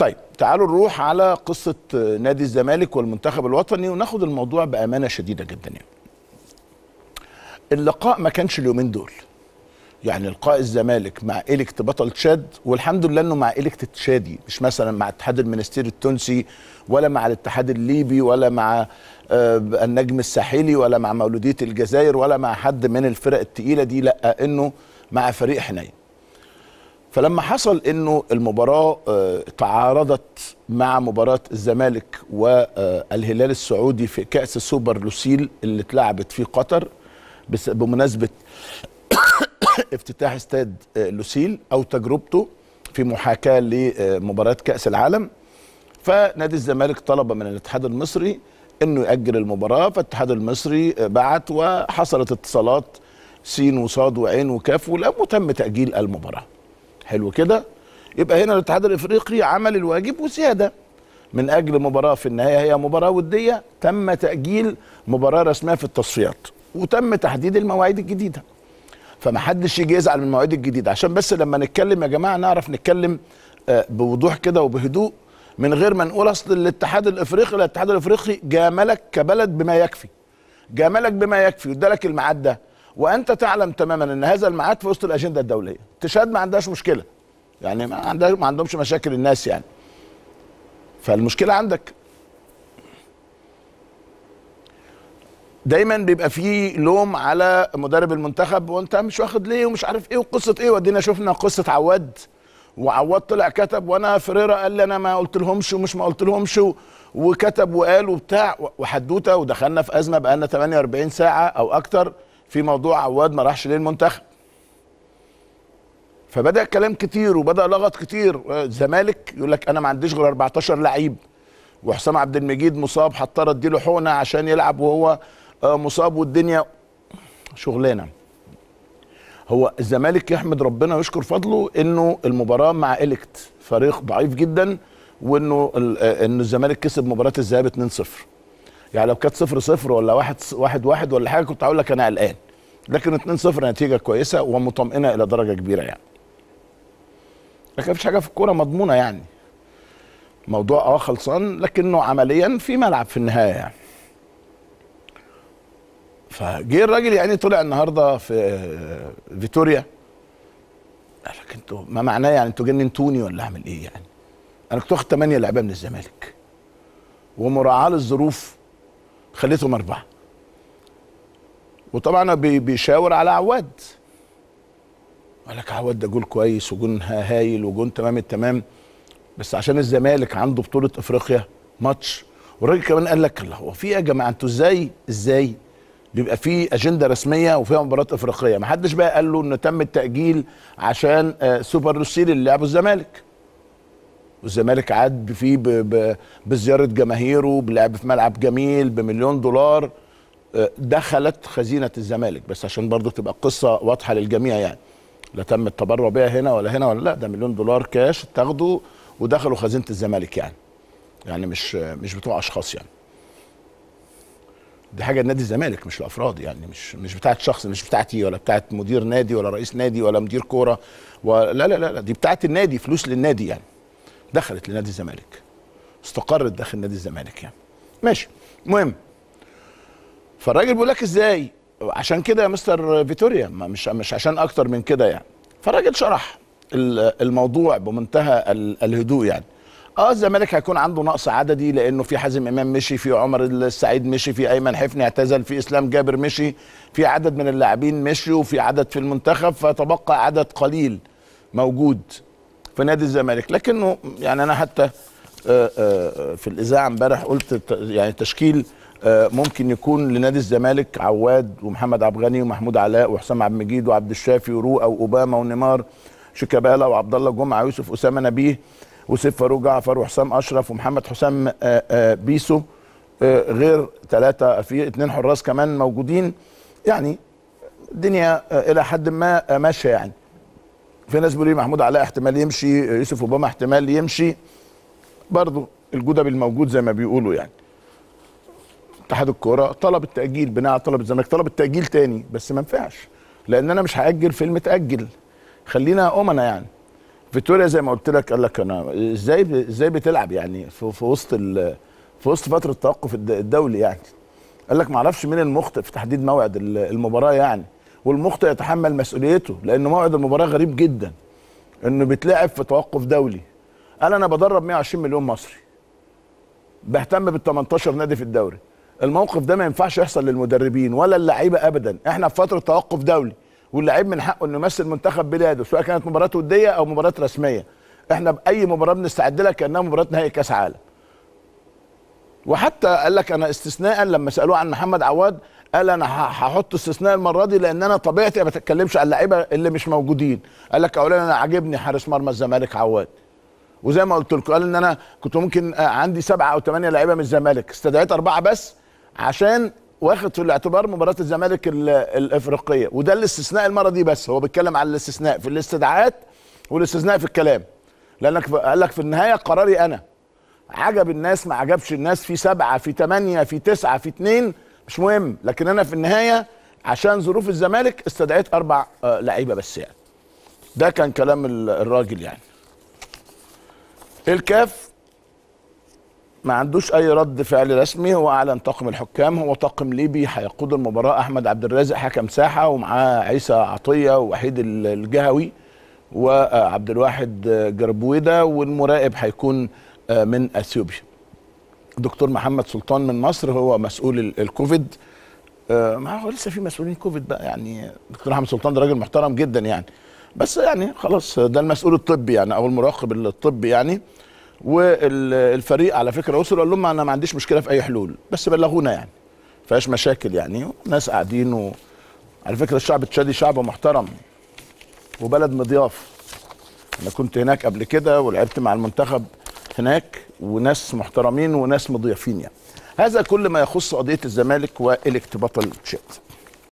طيب تعالوا نروح على قصة نادي الزمالك والمنتخب الوطني وناخد الموضوع بأمانة شديدة جدا يعني. اللقاء ما كانش اليومين دول. يعني لقاء الزمالك مع إليكت بطل تشاد والحمد لله إنه مع إليكت تشادي مش مثلا مع الاتحاد المنستيري التونسي ولا مع الاتحاد الليبي ولا مع آه، النجم الساحلي ولا مع مولودية الجزائر ولا مع حد من الفرق التقيلة دي. لأ إنه مع فريق حنين. فلما حصل إنه المباراة آه، تعارضت مع مباراة الزمالك والهلال السعودي في كأس السوبر لوسيل اللي اتلعبت في قطر بمناسبة افتتاح استاد آه، لوسيل أو تجربته في محاكاة لمباراه كأس العالم. فنادي الزمالك طلب من الاتحاد المصري إنه يأجل المباراة فالاتحاد المصري آه، بعت وحصلت اتصالات سين وصاد وعين وكاف ولم وتم تأجيل المباراة. حلو كده. يبقى هنا الاتحاد الإفريقي عمل الواجب وزياده من أجل مباراة في النهاية هي مباراة ودية تم تأجيل مباراة رسمية في التصفيات وتم تحديد المواعيد الجديدة. فما حدش يجي يزعل من المواعيد الجديدة. عشان بس لما نتكلم يا جماعة نعرف نتكلم آه، بوضوح كده وبهدوء. من غير ما نقول أصل الاتحاد الإفريقي الاتحاد الإفريقي جاملك كبلد بما يكفي. جاملك بما يكفي. وادالك الميعاد ده. وأنت تعلم تماما إن هذا الميعاد في وسط الأجندة الدولية. تشاد ما عندهاش مشكلة. يعني ما عندها ما عندهمش مشاكل الناس يعني. فالمشكلة عندك. دايما بيبقى فيه لوم على مدرب المنتخب وأنت مش واخد ليه ومش عارف إيه وقصة إيه. ودينا شفنا قصة عواد. وعواد طلع كتب وأنا فريرا قال لي أنا ما قلت لهمش ومش ما قلت لهمش وكتب وقال وبتاع. وحدوتة ودخلنا في أزمة بقالنا 48 ساعة أو أكتر. في موضوع عواد ما راحش ليه المنتخب فبدأ كلام كتير وبدأ لغط كتير. الزمالك يقول لك أنا ما عنديش غير 14 لعيب. وحسام عبد المجيد مصاب هضطر اديله حقنة عشان يلعب وهو آه، مصاب والدنيا شغلانة. هو الزمالك يحمد ربنا ويشكر فضله إنه المباراة مع إليكت فريق ضعيف جدا وإنه آه، إن الزمالك كسب مباراة الذهاب 2-0 يعني لو كانت 0-0 ولا 1 1 1 ولا حاجة كنت هقول لك أنا قلقان. لكن 2-0 نتيجة كويسة ومطمئنة إلى درجة كبيرة يعني. لكن مفيش حاجة في الكورة مضمونة يعني. موضوع آه خلصان لكنه عمليا في ملعب في النهاية يعني. فجه الراجل يعني طلع النهارده في فيتوريا. قال لك أنتوا ما معناه يعني أنتوا جننتوني ولا أعمل إيه يعني؟ أنا كنت واخد 8 لعيبه من الزمالك. ومراعاة للظروف خليتهم أربعة. وطبعا بي- بيشاور على عواد. قال لك عواد ده جول كويس وجون ها- هايل وجون تمام التمام. بس عشان الزمالك عنده بطولة إفريقيا ماتش. والراجل كمان قال لك الله هو في إيه يا جماعة؟ أنتوا إزاي إزاي؟ بيبقى في أجندة رسمية وفيها مباراة إفريقية. ما حدش بقى قال له ان تم التأجيل عشان آه، سوبر لوسيل اللي لعبه الزمالك. والزمالك عاد فيه بزيارة جماهيره بلعب في ملعب جميل بمليون دولار. آه، دخلت خزينة الزمالك بس عشان برضو تبقى القصة واضحة للجميع يعني. لا تم التبرع بيها هنا ولا هنا ولا لا ده مليون دولار كاش تاخده ودخلوا خزينة الزمالك يعني. يعني مش مش بتوع أشخاص يعني. دي حاجة نادي الزمالك مش الافراد يعني مش مش بتاعت شخص مش بتاعتي ولا بتاعت مدير نادي ولا رئيس نادي ولا مدير كورة ولا لا لا لا دي بتاعت النادي فلوس للنادي يعني. دخلت لنادي الزمالك. استقرت داخل نادي الزمالك يعني. ماشي المهم فالراجل بيقول لك إزاي؟ عشان كده يا مستر فيتوريا مش مش عشان أكتر من كده يعني. فالراجل شرح ال- الموضوع بمنتهى ال- الهدوء يعني. آه الزمالك هيكون عنده نقص عددي لأنه في حازم إمام مشي في عمر السعيد مشي في أيمن حفني اعتزل في إسلام جابر مشي في عدد من اللاعبين مشي وفي عدد في المنتخب فتبقى عدد قليل موجود. في نادي الزمالك. لكنه يعني أنا حتى آه، آه، في الإذاعة امبارح قلت يعني تشكيل آه، ممكن يكون لنادي الزمالك عواد ومحمد عبد الغني ومحمود علاء وحسام عبد المجيد وعبد الشافي ورؤى وأوباما ونيمار شيكابالا وعبد الله جمعة يوسف أسامة نبيه وسيف فاروق جعفر وحسام أشرف ومحمد حسام بيسو غير ثلاثة في اثنين حراس كمان موجودين. يعني الدنيا إلى حد ما ماشية يعني. في ناس بيقولوا محمود علاء احتمال يمشي يوسف أوباما احتمال يمشي. برضو الجدب الموجود زي ما بيقولوا يعني. اتحاد الكورة طلب التأجيل بناء طلب الزمالك طلب التأجيل تاني بس ما ينفعش لأن أنا مش هأجل فيلم اتأجل. خلينا أمنا يعني. فيتوريا زي ما قلت لك قال لك أنا إزاي إزاي بتلعب يعني في, في وسط في وسط فترة التوقف الد- الدولي يعني. قال لك ما أعرفش مين المخطئ في تحديد موعد ال- المباراة يعني. والمخطئ يتحمل مسؤوليته لأن موعد المباراة غريب جدا. إنه بيتلعب في توقف دولي. قال أنا بدرب 120 مليون مصري. بهتم بال 18 نادي في الدوري. الموقف ده ما ينفعش يحصل للمدربين ولا اللعيبة ابدا. إحنا في فترة توقف دولي واللعيب من حقه إنه يمثل منتخب بلاده سواء كانت مباراة ودية أو مباراة رسمية. إحنا بأي مباراة بنستعد لها كأنها مباراة نهائي كأس عالم. وحتى قال لك أنا استثناء لما سألوه عن محمد عواد قال أنا هحط استثناء المرة دي لأن أنا طبيعتي ما بتكلمش عن اللعيبه اللي مش موجودين. قال لك اولا أنا عاجبني حارس مرمى الزمالك عواد. وزي ما قلت لكم قال إن أنا كنت ممكن آه، عندي سبعة أو ثمانيه لعيبة من الزمالك استدعيت أربعة بس عشان واخد في الاعتبار مباراة الزمالك ال- الإفريقية. وده الاستثناء المرة دي بس هو بيتكلم على الاستثناء في الاستدعاءات والاستثناء في الكلام. لأنك قال لك في النهاية قراري أنا. عجب الناس ما عجبش الناس. في سبعة في ثمانيه في تسعة في اثنين مش مهم. لكن أنا في النهاية عشان ظروف الزمالك استدعيت أربع آه، لعيبة بس يعني. ده كان كلام ال- الراجل يعني. الكاف ما عندوش أي رد فعل رسمي. هو أعلن طاقم الحكام. هو طاقم ليبي هيقود المباراة. أحمد عبد الرازق حكم ساحة ومعاه عيسى عطية ووحيد ال- الجهوي وعبد الواحد جربويدة والمراقب هيكون من اثيوبيا. دكتور محمد سلطان من مصر هو مسؤول ال- الكوفيد. آه، ما هو لسه في مسؤولين كوفيد بقى يعني دكتور محمد سلطان ده راجل محترم جدا يعني. بس يعني خلاص ده المسؤول الطبي يعني أو المراقب الطبي يعني. والفريق على فكرة وصل قال لهم أنا ما عنديش مشكلة في أي حلول بس بلغونا يعني فيهاش مشاكل يعني. ناس قاعدين و... على فكرة الشعب التشادي شعب محترم وبلد مضياف. أنا كنت هناك قبل كده ولعبت مع المنتخب هناك وناس محترمين وناس مضيافين يعني. هذا كل ما يخص قضية الزمالك والاكتباط التشاد